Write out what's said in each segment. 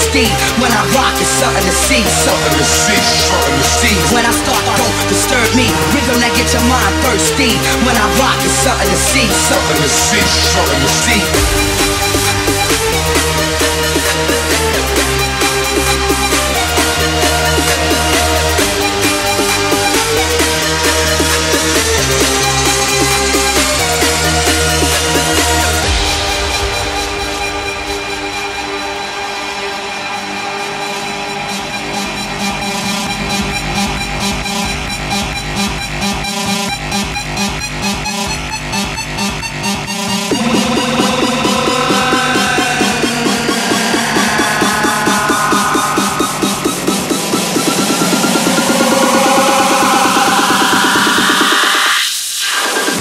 thirsty. When I rock, it's something to see, something to see, something to see. When I start, don't disturb me. Rhythm that get your mind thirsty. When I rock, it's something to see, something to see, something to see.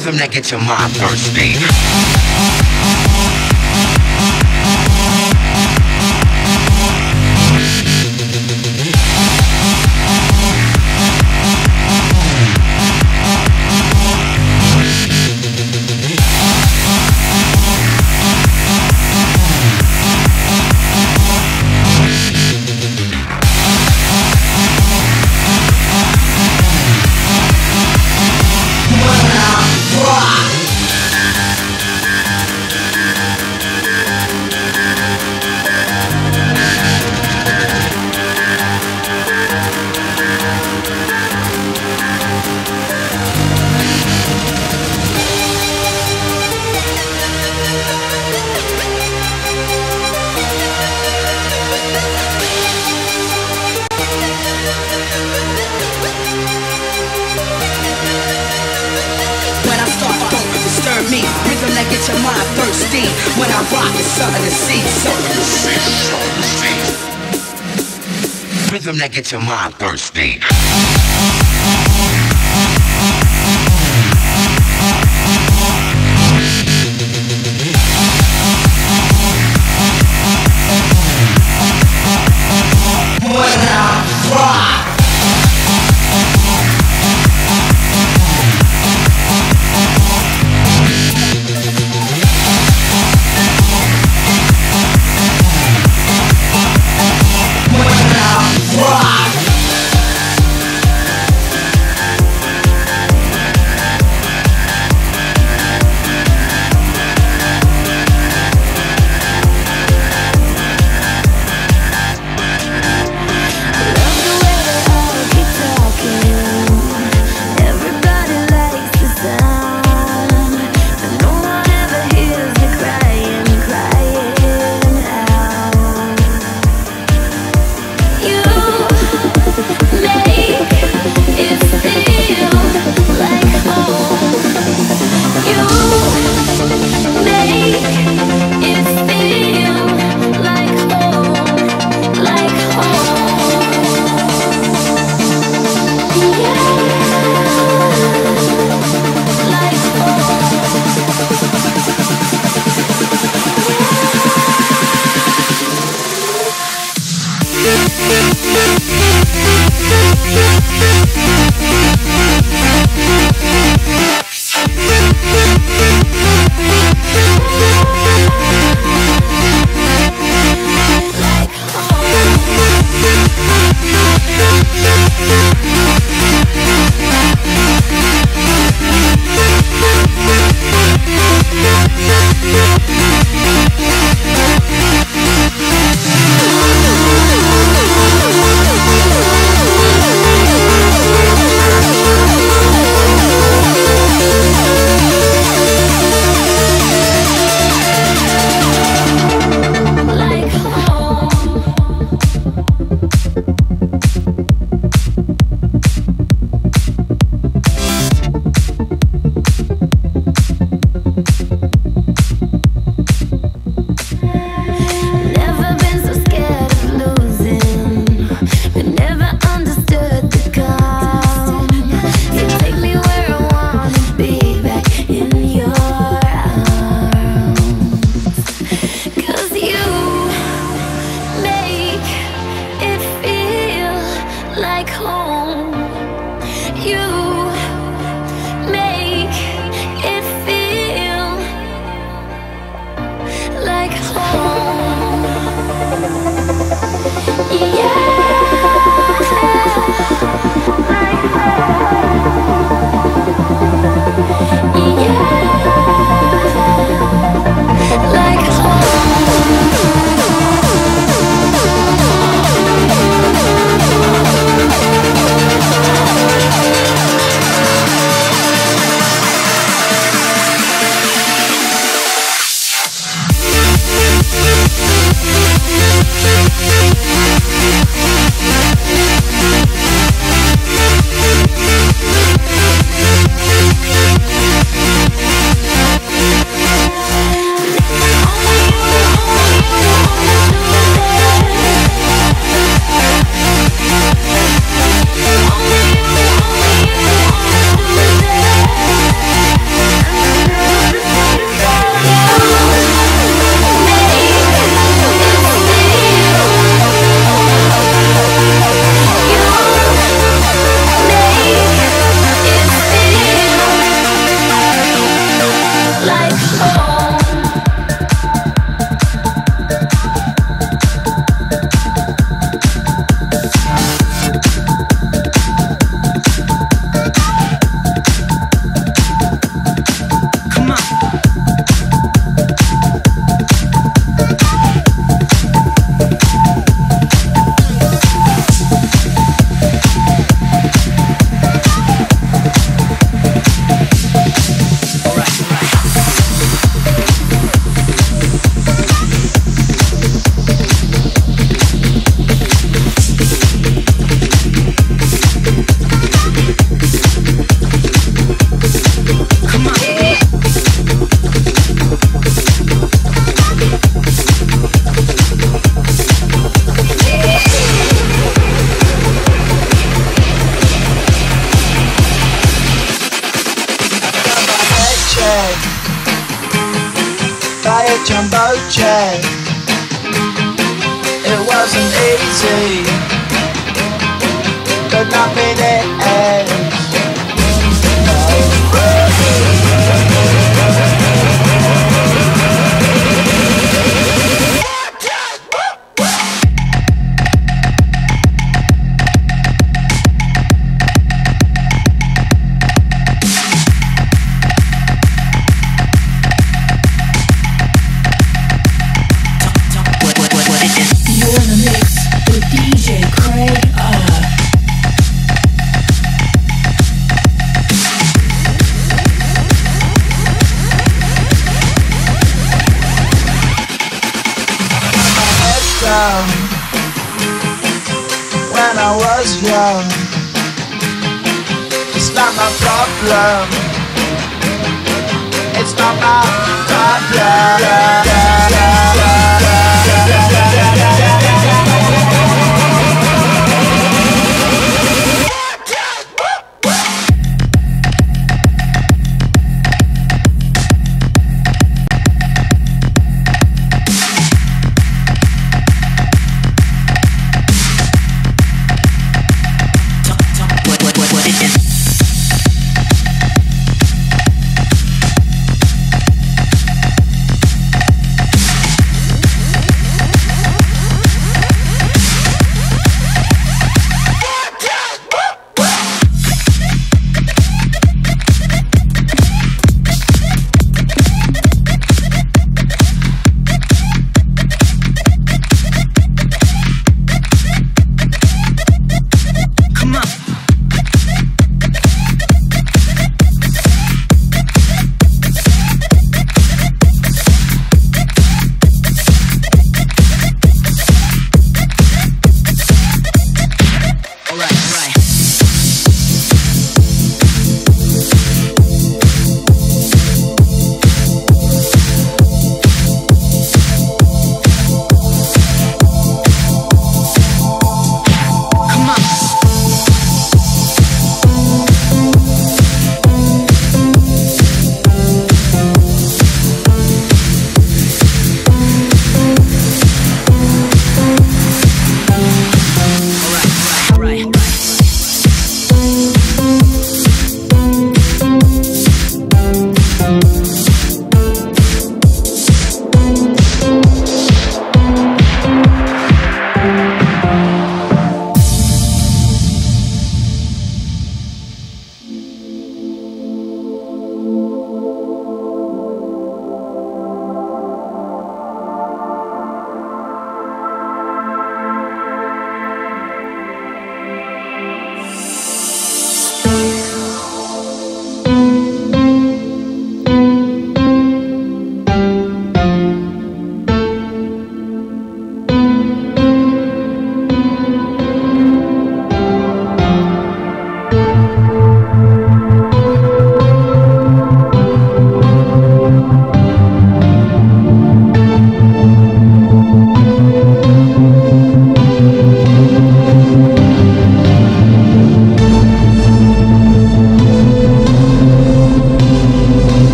Rhythm that gets your mind thirsty. That gets your mind thirsty. Problem. It's not my problem.